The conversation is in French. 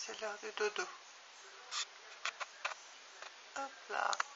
c'est l'heure du dodo. Hop là.